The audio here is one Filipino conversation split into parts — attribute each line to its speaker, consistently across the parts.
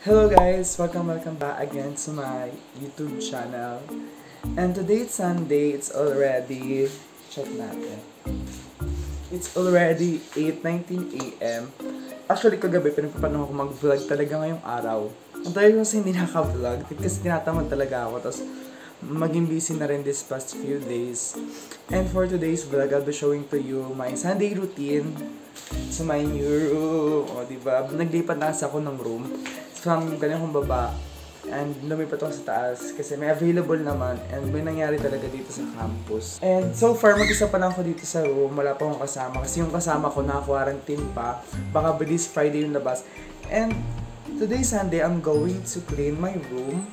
Speaker 1: Hello guys! Welcome, welcome back again to my YouTube channel. And today it's Sunday, it's already, check natin. It's already 8.19 a.m. Actually, kagabi, pinagpapanong ako mag-vlog talaga ngayong araw. Ang tayo kasi hindi naka-vlog kasi tinatamad talaga ako. Tapos, maging busy na rin this past few days. And for today's vlog, I'll be showing to you my Sunday routine sa my new room. O, diba? Naglipat na kasi ako ng room from ganyan kong baba. And lumipat ako sa taas kasi may available naman and may nangyari talaga dito sa campus. And so far, mag-isa pa lang ako dito sa room. Wala pa akong kasama kasi yung kasama ko naka-quarantine pa. Baka by this Friday yung labas. And today Sunday, I'm going to clean my room.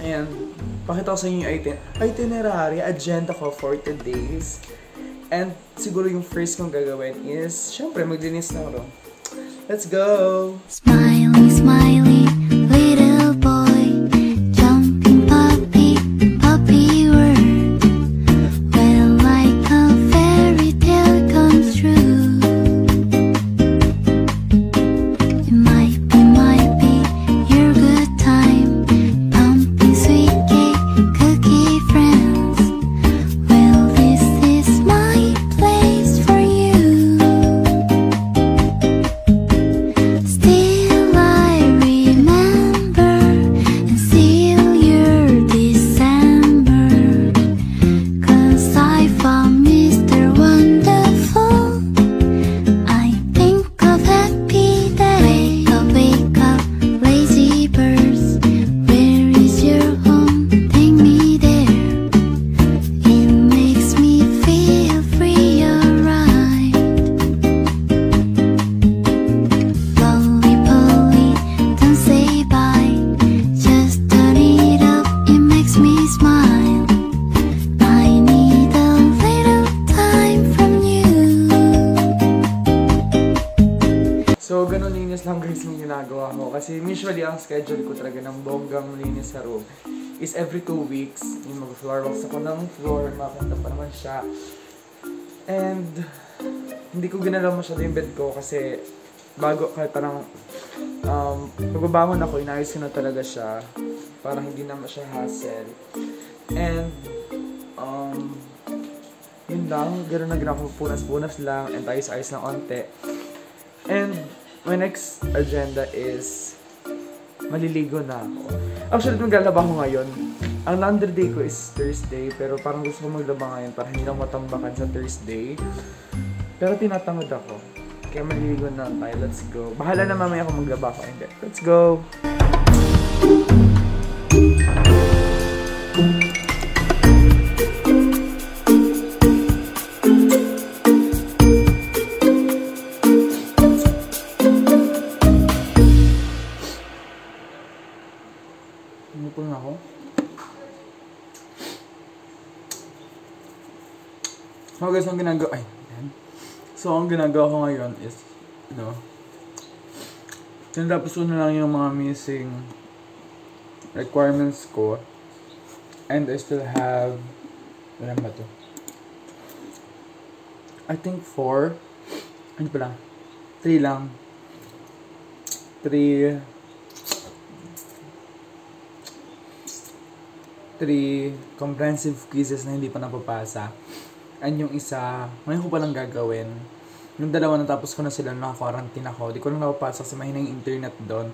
Speaker 1: And pakita ko sa inyo yung iten- itinerary, agenda ko for today's. And siguro yung first kong gagawin is, syempre, maglinis ng room. Let's go!
Speaker 2: Smiley, smiley, is
Speaker 1: every two weeks. Yung mag-floor walks ako ng floor, makakita pa naman siya. And, hindi ko ginalaw masyado yung bed ko kasi bago, kahit parang um, pagbabangon ako, inayos ko na talaga siya para hindi na siya hassle. And, um, yun lang, gano'n na gano'n ako punas-punas lang and ayos-ayos lang onte. And my next agenda is maliligo na ako. Actually, maglalaba ngayon. Ang laundry day ko is Thursday, pero parang gusto ko maglaba ngayon para hindi lang matambakan sa Thursday. Pero tinatamad ako. Kaya maliligo na tayo. Let's go. Bahala na mamaya kung maglaba ako. Hindi. Let's go! So guys, ang ginagawa, ay, yan. So ang ginagawa ko ngayon is, you know, tinatapos ko na lang yung mga missing requirements ko. And I still have, ilan ba to? I think four. Ano pala? Three lang. Three, three comprehensive quizzes na hindi pa napapasa. And yung isa, ngayon ko pa lang gagawin. Yung dalawa natapos ko na sila, naka-quarantine ako. Di ko lang napapasa kasi mahina yung internet doon.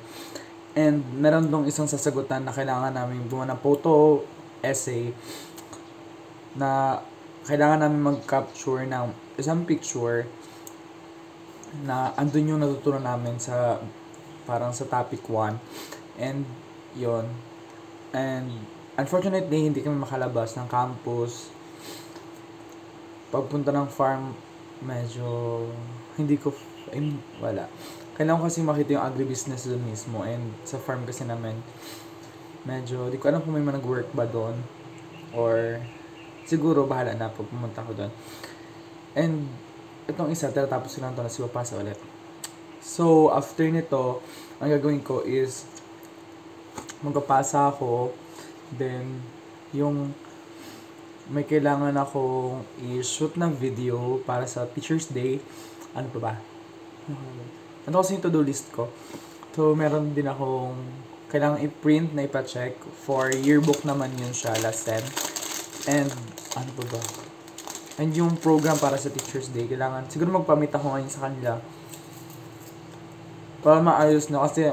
Speaker 1: And meron dong isang sasagutan na kailangan namin gumawa ng photo essay na kailangan namin mag-capture ng isang picture na andun yung natutunan namin sa parang sa topic 1 and yon and unfortunately hindi kami makalabas ng campus pagpunta ng farm medyo hindi ko ay, wala. Kailangan ko kasi makita yung agribusiness doon mismo. And sa farm kasi namin medyo di ko alam kung may mga nag-work ba doon or siguro bahala na pag pumunta ko doon and itong isa tatapos ko lang to na si papasa ulit. So after nito ang gagawin ko is magpapasa ako. Then yung may kailangan akong i-shoot ng video para sa Teacher's Day. Ano pa ba? Ano kasi yung to-do list ko? So, meron din akong kailangan i-print na ipa-check. For yearbook naman yun siya, last sem. And, ano pa ba? And yung program para sa Teacher's Day, kailangan, siguro magpamit ako ngayon sa kanila. Para maayos na, kasi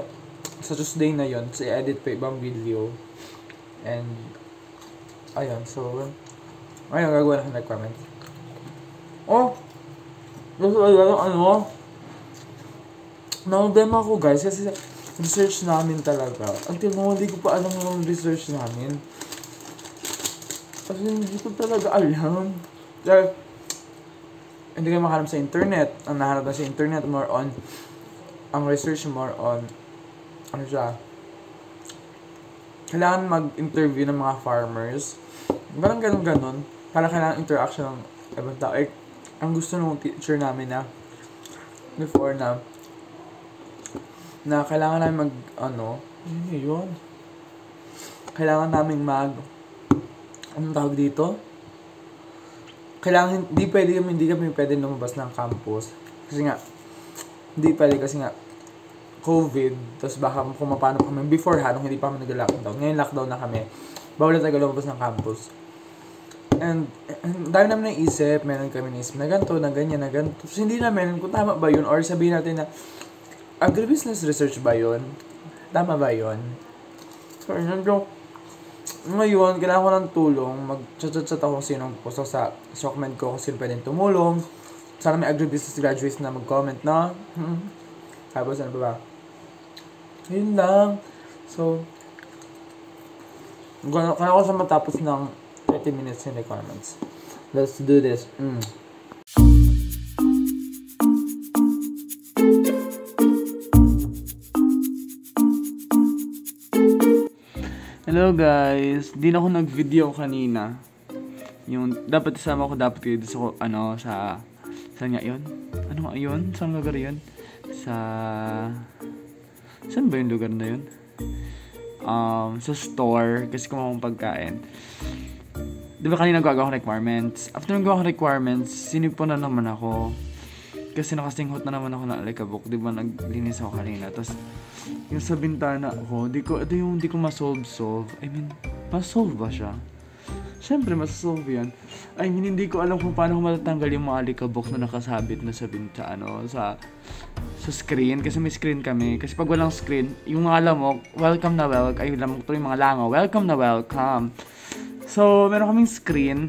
Speaker 1: sa Tuesday na yon so i-edit pa ibang video. And, ayun, so, ayun, gagawin ako requirements. Oh! Gusto ko yung ano? Na-demo ako guys, kasi research namin talaga. Until now, hindi ko pa alam yung research namin. Kasi hindi ko talaga alam. Dahil, hindi ka makahanap sa internet. Ang nahanap na sa internet, more on, ang research more on, ano siya, kailangan mag-interview ng mga farmers. Parang ganun-ganon. Para kailangan interaction ng ibang tao. Eh, ang gusto ng teacher namin na, before na, na kailangan namin mag, ano, yun? Kailangan namin mag, anong tawag dito? Kailangan, hindi pwede kami, hindi kami pwede lumabas ng campus. Kasi nga, hindi pwede kasi nga, COVID, tapos baka kung mapano kami before ha, nung hindi pa kami nag-lockdown. Ngayon lockdown na kami. Bawal na tayo lumabas ng campus. And, and dahil namin naisip, meron kami naisip na ganito, na ganyan, na ganito. Tapos hindi namin kung tama ba yun, or sabihin natin na, agribusiness research ba yun? Tama ba yun? So, yun yung, ngayon, kailangan ko ng tulong, mag-chat-chat ako kung sino gusto sa comment ko, kung sino pwedeng tumulong. Sana may agribusiness graduates na mag-comment na. Hmm. Tapos ano ba ba? Ayun lang. So, kaya ko sa matapos ng 30 minutes in requirements. Let's do this. Mm. Hello guys, di na ako nag-video kanina. Yung dapat isama ko dapat kayo sa ano sa saan nga 'yon? Ano nga 'yon? Saan lugar 'yon? Sa Saan ba yung lugar na 'yon? Um, sa store kasi kung pagkain. Di ba kanina gagawa ko requirements? After nang gawa ko requirements, sinipo na naman ako. Kasi nakasinghot na naman ako ng alikabok. Di ba naglinis ako kanina. Tapos, yung sa bintana ko, di ko, ito yung di ko masolve-solve. I mean, masolve ba siya? Siyempre, masolve yan. I mean, hindi ko alam kung paano ko matatanggal yung mga alikabok na nakasabit na sa binta, ano, sa, sa screen. Kasi may screen kami. Kasi pag walang screen, yung mga lamok, welcome na welcome. Ay, lamok to yung mga langaw, welcome na welcome. So, meron kaming screen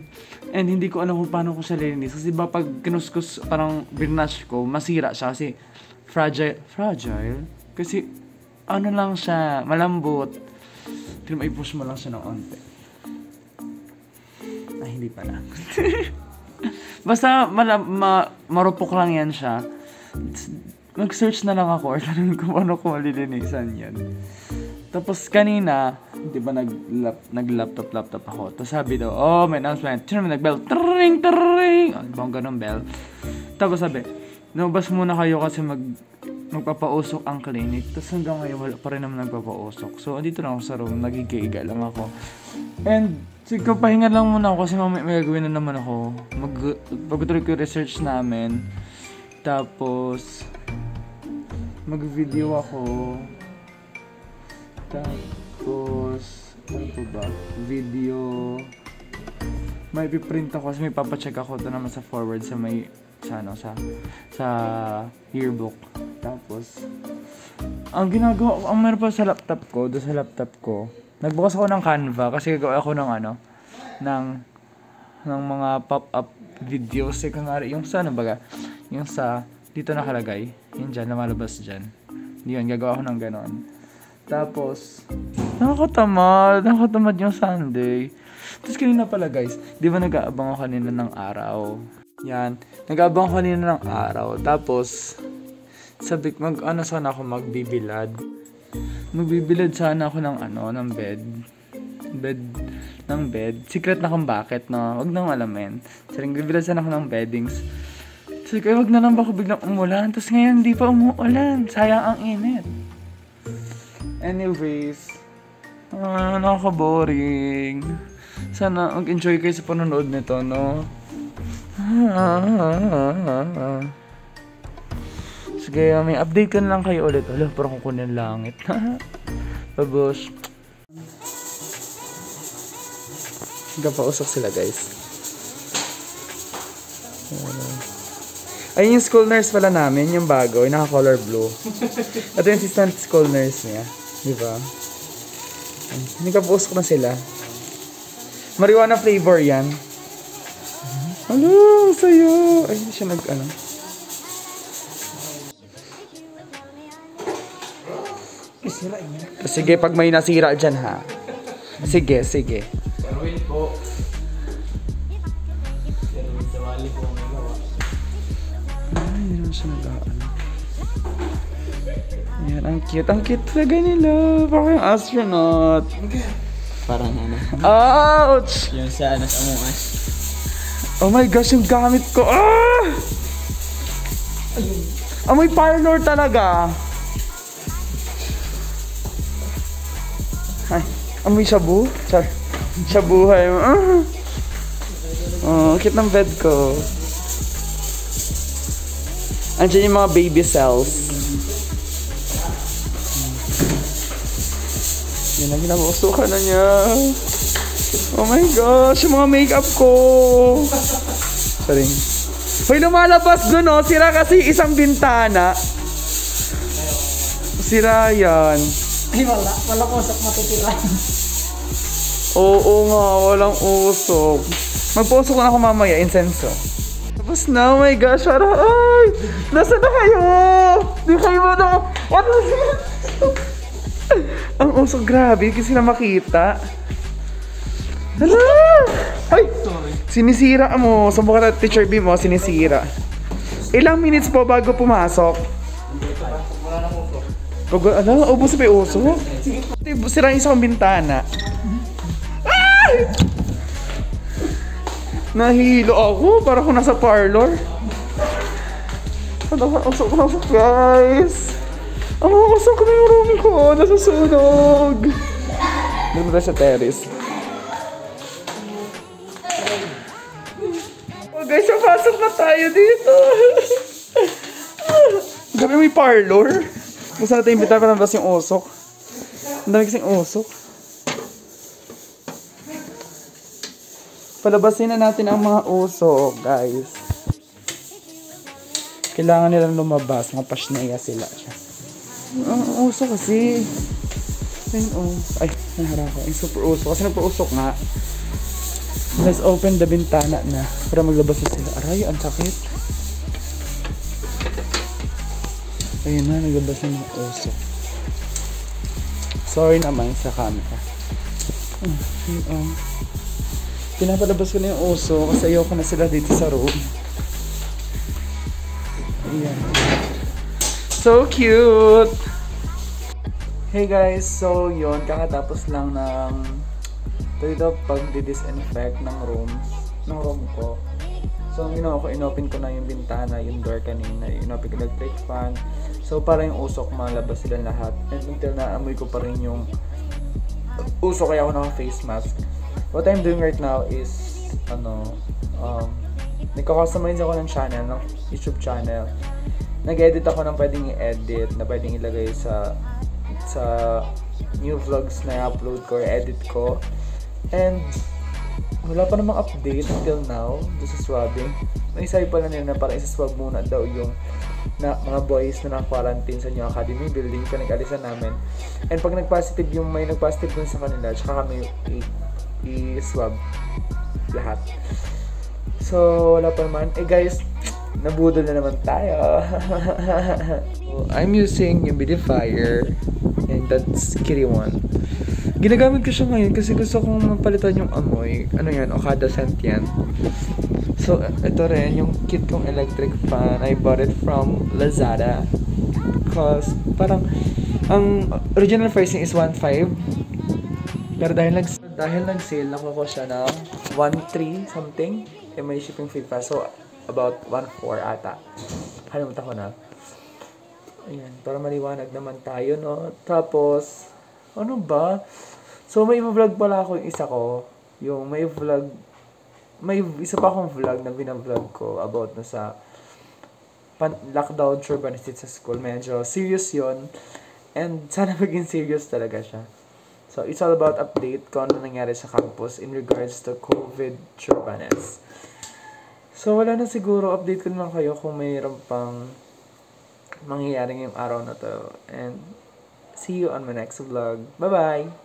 Speaker 1: and hindi ko alam kung paano ko siya lilinis. Kasi ba pag kinuskus, parang birnash ko, masira siya kasi fragile. Fragile? Kasi ano lang siya, malambot. Pero may push mo lang siya ng onte. Ay, hindi pala. Basta mala, ma, marupok lang yan siya. Mag-search na lang ako or tanong ko paano ko malilinisan yan. Tapos kanina, di ba nag-lap, nag-laptop laptop ako. Tapos sabi daw, oh, may announcement. Sino may nag-bell? Tring, tring! Oh, di ba ganun bell? Tapos sabi, lumabas muna kayo kasi mag magpapausok ang clinic. Tapos hanggang ngayon wala pa rin naman nagpapausok. So, andito lang ako sa room. Nagigiga lang ako. And, siguro pahinga lang muna ako kasi mamaya may gagawin na naman ako. Mag, pagtuloy ko research namin. Tapos, mag-video ako. Tapos, ano pa ba? Video. May piprint ako kasi may papacheck ako ito naman sa forward sa may sa ano sa sa yearbook. Tapos ang ginagawa ko, ang meron pa sa laptop ko, do sa laptop ko, nagbukas ako ng Canva kasi gagawa ako ng ano ng ng mga pop-up videos eh kunwari yung sa ano baga yung sa dito nakalagay yun dyan lumalabas dyan yun gagawa ko ng ganon tapos, nakakatamad. Nakakatamad yung Sunday. Tapos kanina pala guys, di ba nag-aabang ako kanina ng araw? Yan. Nag-aabang ako kanina ng araw. Tapos, sabi ko, mag, ano sana ako magbibilad. Magbibilad sana ako ng ano, ng bed. Bed, ng bed. Secret na kung bakit, no? Huwag nang alamin. Sabi, magbibilad sana ako ng beddings. Sabi ko, wag na lang ba ako biglang umulan? Tapos ngayon, di pa umuulan. Sayang ang init. Anyways, ah, nakaka-boring. Sana mag-enjoy kayo sa panonood nito, no? Sige, may update ko na lang kayo ulit. Wala, parang kukunin langit. Tapos, Nagpausok sila guys. Ayun yung school nurse pala namin, yung bago, yung naka-color blue. Ito yung assistant school nurse niya. Di ba? Nagpausok na sila. Marijuana flavor yan. Hello, sayo. Ay, hindi siya nag, ano. Sige, pag may nasira dyan ha. Sige, sige.
Speaker 3: Ang
Speaker 1: cute. Ang cute talaga nila. Parang yung astronaut.
Speaker 3: Parang ano.
Speaker 1: Ouch!
Speaker 3: Yung sa ano sa Among Us.
Speaker 1: Oh my gosh, yung gamit ko. Ah! Amoy parlor talaga. Ay, amoy shabu? Char. Shabuhay mo. Ah. Oh, cute ng bed ko. Andiyan yung mga baby cells. Yan na, ginamausukan na niya. Oh my gosh, yung mga makeup ko. Sorry. Hoy, lumalabas dun oh. Sira kasi isang bintana. Sira yan.
Speaker 4: Ay, wala. Wala ko sa matitira.
Speaker 1: Oo nga, walang usok. Magpusok na ako mamaya, insenso. Tapos na, oh my gosh, parang, ay! Nasaan na kayo? Di kayo mo na, what was it? Ang usok, grabe, hindi sila makita. Hala! Ay! Sinisira mo. Saan ka teacher B mo? Sinisira. Ilang minutes po bago pumasok? Pag, ano, ubos pa yung uso? Sira yung isang bintana. Ay! Nahihilo ako. Para ako nasa parlor. Ano ba? Usok na guys. Mga usok na yung room ko. Nasusunog. Doon na sa terrace. Oh guys, pasok na tayo dito. Gabi may parlor. Saan natin imbitar para nabas yung usok. Ang dami kasing usok. Palabasin na natin ang mga usok, guys. Kailangan nilang lumabas. Mga pasneya sila. Ang usok kasi. Ayun, oh. Ay, nahara ko. Yung super usok. Kasi nagpa-usok nga. Let's open the bintana na para maglabas na sila. Aray, ang sakit. Ayun na, naglabas na mga usok. Sorry naman sa camera. Oh, yun, oh. Pinapalabas ko na yung uso kasi ayoko na sila dito sa room. So cute! Hey guys, so yun, kakatapos lang ng dito pag-disinfect ng rooms, ng room ko. So, ang ginawa ko, inopen ko na yung bintana, yung door kanina, inopen ko electric fan. So, para yung usok malabas sila lahat. And until na amoy ko pa rin yung usok kaya ako naka-face mask. What I'm doing right now is, ano, um, nagka-customize ako ng channel, ng YouTube channel. Nag-edit ako ng pwedeng i-edit, na pwedeng ilagay sa sa new vlogs na i-upload ko or edit ko. And wala pa namang update until now doon sa swabbing. May sabi pala nila na parang isa-swab muna daw yung na, mga boys na na-quarantine sa New Academy building pa nag-alisan namin. And pag nag-positive yung may nag-positive dun sa kanila, tsaka kami i-swab lahat. So, wala pa naman. Eh guys, nabudol na naman tayo. I'm using Beautifier and that's Kitty one. Ginagamit ko siya ngayon kasi gusto kong mapalitan yung amoy. Ano yan? Okada scent yan. So, ito rin, yung kit kong electric fan. I bought it from Lazada. Because, parang, ang original pricing is 1.5. Pero dahil nag dahil nag-sale, nakuha ko siya ng 1.3 something. Eh, may shipping fee pa. So, about 1.4 ata. Kalimutan ko na. Ayan, para maliwanag naman tayo, no? Tapos, ano ba? So, may vlog pala ako yung isa ko. Yung may vlog, may isa pa akong vlog na binavlog ko about na sa pan- lockdown Churbanis dito sa school. Medyo serious yon And sana maging serious talaga siya. So, it's all about update kung ano nangyari sa campus in regards to COVID Churbanis. So, wala na siguro. Update ko na lang kayo kung mayroon pang mangyayari ngayong araw na to. And see you on my next vlog. Bye-bye!